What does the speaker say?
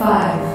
Five,